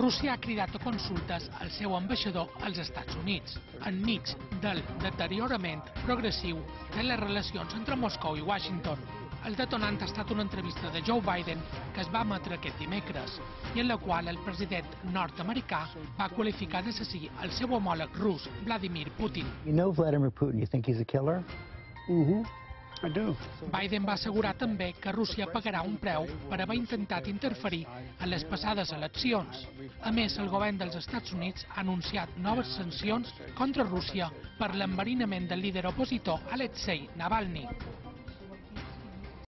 Rússia ha cridat a consultes al seu ambaixador als Estats Units, enmig del deteriorament progressiu de les relacions entre Moscou i Washington. El detonant ha estat una entrevista de Joe Biden que es va emetre aquest dimecres i en la qual el president nord-americà va qualificar d'assassí el seu homòleg rus, Vladimir Putin. You know Vladimir Putin. You think he's a killer? I do. Biden va assegurar també que Rússia pagarà un preu per haver intentat interferir en les passades eleccions. A més, el govern dels Estats Units ha anunciat noves sancions contra Rússia per l'enverinament del líder opositor Alexei Navalny.